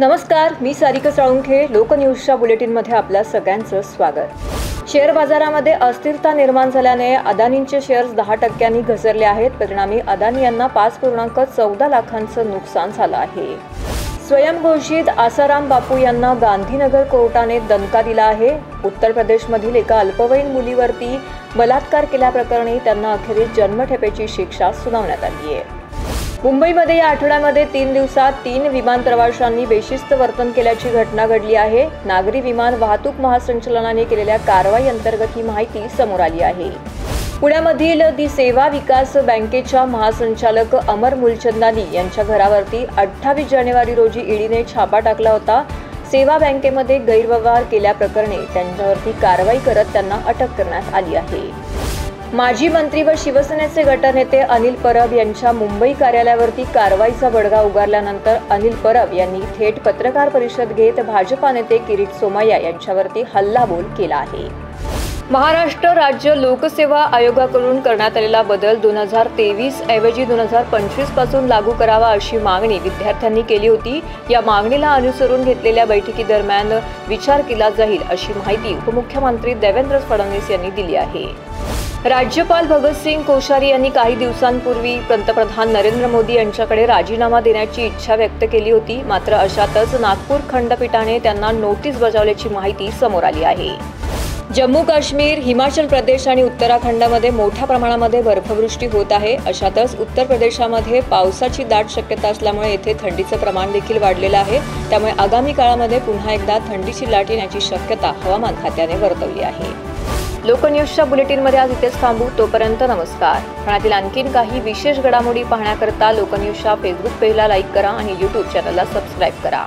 नमस्कार मी सारिका साळुंखे लोकन्यूजच्या बुलेटिनमध्ये आपल्या सगळ्यांचं स्वागत. शेअर बाजारामध्ये अस्थिरता निर्माण झाल्याने अदानींचे शेअर्स दहा टक्क्यांनी घसरले आहेत. परिणामी अदानी यांना पाच पूर्णांक चौदा लाखांचं नुकसान झालं आहे. स्वयंघोषित आसाराम बापू यांना गांधीनगर कोर्टाने दणका दिला आहे. उत्तर प्रदेशमधील एका अल्पवयीन मुलीवरती बलात्कार केल्याप्रकरणी त्यांना अखेरीस जन्मठेपेची शिक्षा सुनावण्यात आली आहे. मुंबईमध्ये या आठवड्यामध्ये तीन दिवसात तीन विमान प्रवाशांनी बेशिस्त वर्तन केल्याची घटना घडली आहे. नागरी विमान वाहतूक महासंचालनाने केलेल्या कारवाई अंतर्गत ही माहिती समोर आली आहे. पुण्यामधील दी सेवा विकास बँकेच्या महासंचालक अमर मुलचंदानी यांच्या घरावरती अठ्ठावीस जानेवारी रोजी ईडीने छापा टाकला होता. सेवा बँकेमध्ये गैरव्यवहार केल्याप्रकरणी त्यांच्यावरती कारवाई करत त्यांना अटक करण्यात आली आहे. माजी मंत्री व शिवसेनेचे गटनेते अनिल परब यांच्या मुंबई कार्यालयावरती कारवाईचा बडगा उगारल्यानंतर अनिल परब यांनी थेट पत्रकार परिषद घेत भाजपा नेते किरीट सोमय्या यांच्यावरती हल्लाबोल केला आहे. महाराष्ट्र राज्य लोकसेवा आयोगाकडून करण्यात आलेला बदल दोन हजार तेवीस ऐवजी दोन हजार पंचवीसपासून लागू करावा अशी मागणी विद्यार्थ्यांनी केली होती. या मागणीला अनुसरून घेतलेल्या बैठकीदरम्यान विचार केला जाईल अशी माहिती उपमुख्यमंत्री देवेंद्र फडणवीस यांनी दिली आहे. राज्यपाल भगतसिंग कोश्यारी यांनी काही दिवसांपूर्वी पंतप्रधान नरेंद्र मोदी यांच्याकडे राजीनामा देण्याची इच्छा व्यक्त केली होती. मात्र अशातच नागपूर खंडपीठाने त्यांना नोटीस बजावल्याची माहिती समोर आली आहे. जम्मू काश्मीर हिमाचल प्रदेश आणि उत्तराखंडामध्ये मोठ्या प्रमाणामध्ये बर्फवृष्टी होत आहे. अशातच उत्तर प्रदेशामध्ये पावसाची दाट शक्यता असल्यामुळे येथे थंडीचं प्रमाण देखील वाढलेलं आहे. त्यामुळे आगामी काळामध्ये पुन्हा एकदा थंडीची लाट येण्याची शक्यता हवामान खात्याने वर्तवली आहे. लोकन्यूजच्या बुलेटिनमध्ये आज इथेच थांबू. तोपर्यंत नमस्कार. ठाण्यातील आणखीन काही विशेष घडामोडी पाहण्याकरता लोकन्यूजच्या फेसबुक पेजला लाईक करा आणि यूट्यूब चॅनलला सबस्क्राईब करा.